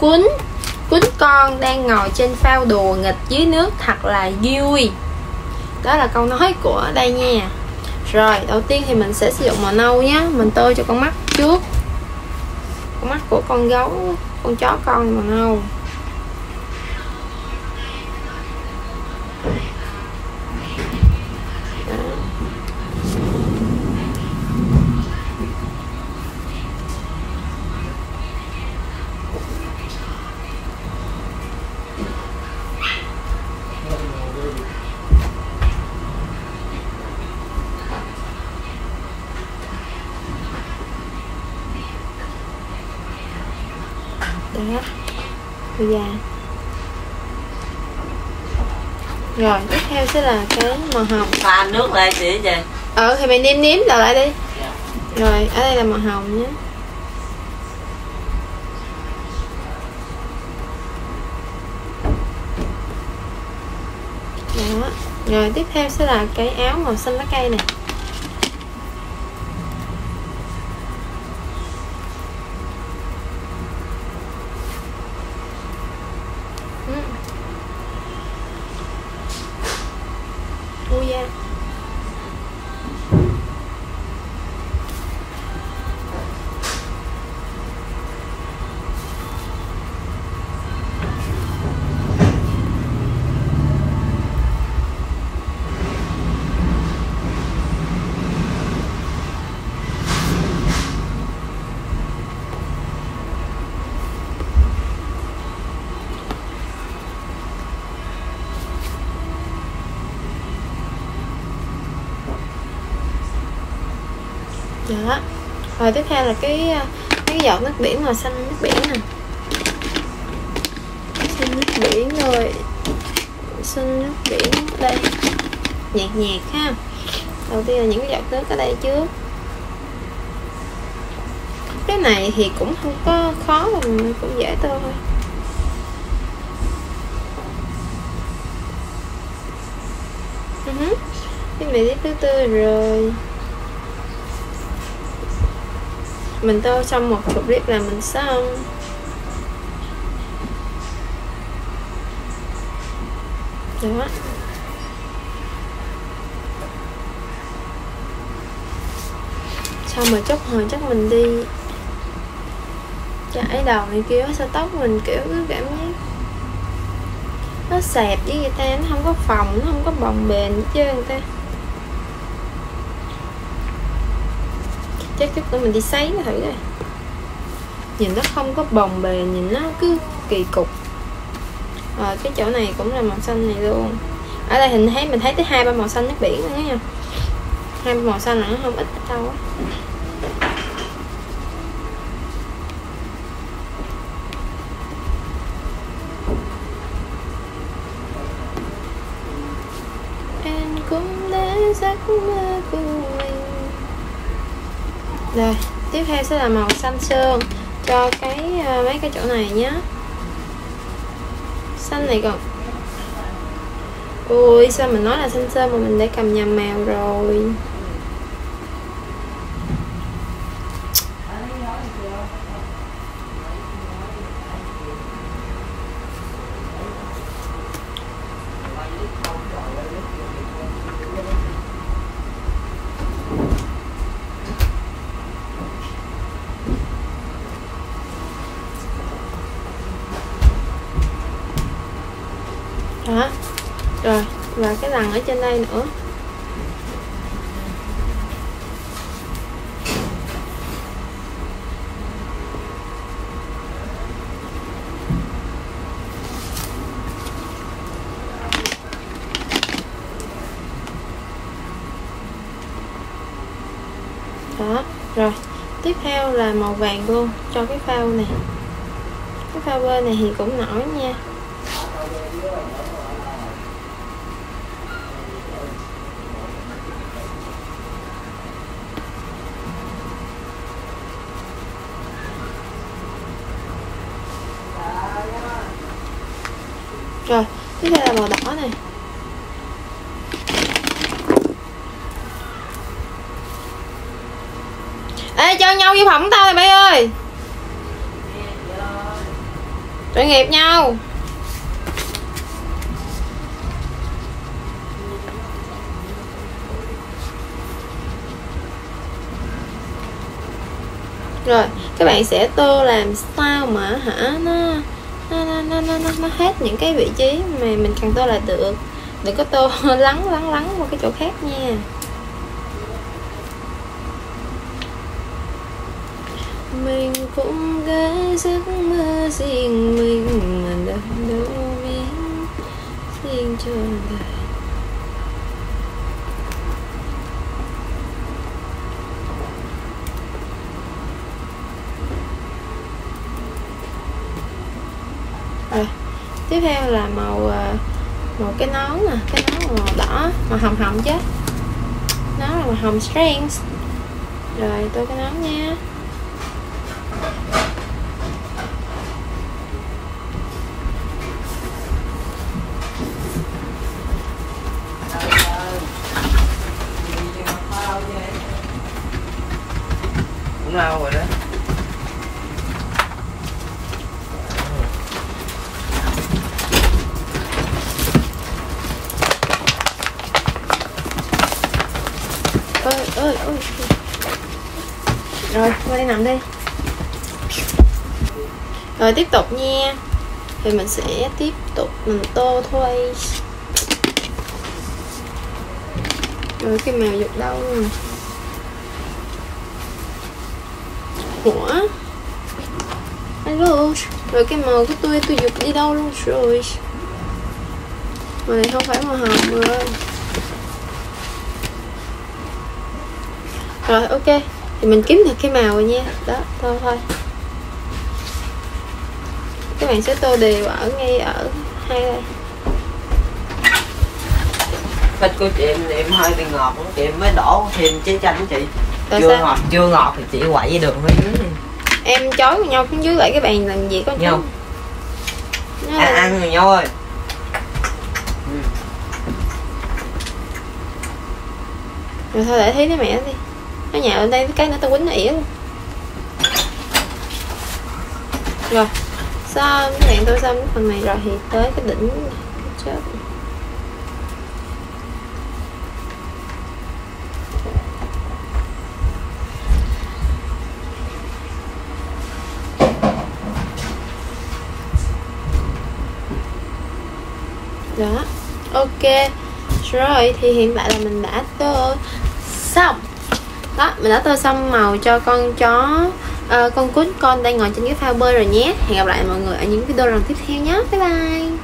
quýnh quýnh con đang ngồi trên phao đùa nghịch dưới nước thật là vui. Đó là câu nói của đây nha. Rồi, đầu tiên thì mình sẽ sử dụng màu nâu nhé mình tô cho con mắt trước. Con mắt của con gấu, con chó con màu nâu. Đó bây giờ. Rồi tiếp theo sẽ là cái màu hồng. Pha nước lại chị vậy? Ờ thì mày nêm nếm lại đi. Rồi ở đây là màu hồng nhé. Đó. Rồi tiếp theo sẽ là cái áo màu xanh lá cây này đó rồi tiếp theo là cái cái giọt nước biển màu xanh nước biển nè. Xanh nước biển rồi, xanh nước biển đây. Nhạt nhạt ha. Đầu tiên là những cái giọt nước ở đây trước. Cái này thì cũng không có khó mà cũng dễ thôi. Ừ hứ. cái vị thứ tư rồi mình tô xong một cục clip là mình xong. Đó xong rồi chút hồi chắc mình đi chải đầu này kia sao tóc mình kiểu cứ cảm giác nó xẹp với người ta, nó không có phòng nó không có bồng bềnh chứ người ta. Chắc chút nữa mình đi sấy nó thử coi. Nhìn nó không có bồng bề, nhìn nó cứ kỳ cục. Rồi cái chỗ này cũng là màu xanh này luôn. Ở đây hình thấy, mình thấy tới hai ba màu xanh nước biển nữa nha. Hai ba màu xanh là nó không ít đâu á. Em cũng để giấc mơ của rồi, tiếp theo sẽ là màu xanh sơn. Cho cái à, mấy cái chỗ này nhé xanh này còn ui, sao mình nói là xanh sơn mà mình để cầm nhầm màu rồi? Đó. Rồi, và cái lằn ở trên đây nữa. Đó, rồi. Tiếp theo là màu vàng luôn, cho cái phao này. Cái phao bên này thì cũng nổi nha. Rồi, tiếp theo là màu đỏ này. Ê, cho nhau vô phòng tao này bay ơi. Tội nghiệp nhau. Rồi, các bạn sẽ tô làm sao mà hả nó? Nó nó nó nó, nó, nó hết những cái vị trí mà mình cần tô là được. Đừng có tô lắng lắng lắng qua cái chỗ khác nha. Mình cũng gái giấc mơ riêng mình mà đâu đâu biết riêng cho đời rồi tiếp theo là màu một màu cái nón nè, cái nón màu đỏ, màu hồng hồng chứ. Nó là màu hồng strings. Rồi tôi cái nón nha cũng lâu rồi đó ơi ơi ơi. Rồi, qua đây nằm đi. Rồi, tiếp tục nha. Thì mình sẽ tiếp tục mình tô thôi. Rồi, cái mèo dục đâu? Nè ủa? Alo. Rồi, cái màu của tôi tôi dục đi đâu luôn? Rồi mà này không phải màu hồng rồi. Rồi ok. Thì mình kiếm được cái màu rồi nha. Đó thôi thôi. Các bạn sẽ tô đều ở ngay ở hai đây. Thịt của chị em, em hơi bị ngọt chị em mới đổ thêm trái chanh chị. Tại chưa sao? ngọt chưa ngọt thì chị quậy đường phía dưới em chói với nhau xuống dưới lại cái bàn làm gì có Nhau. Nó ăn rồi nhau ơi. Rồi thôi để thấy cái mẹ đi nó nhào lên đây cái nữa tao quýnh nó ỉa luôn. Rồi xong các bạn tôi xong cái phần này rồi thì tới cái đỉnh cái chớp đó, ok. Rồi, thì hiện tại là mình đã tô xong đó mình đã tô xong màu cho con chó uh, con cún con đang ngồi trên cái phao bơi rồi nhé. Hẹn gặp lại mọi người ở những video lần tiếp theo nhé. Bye bye.